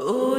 Ooh.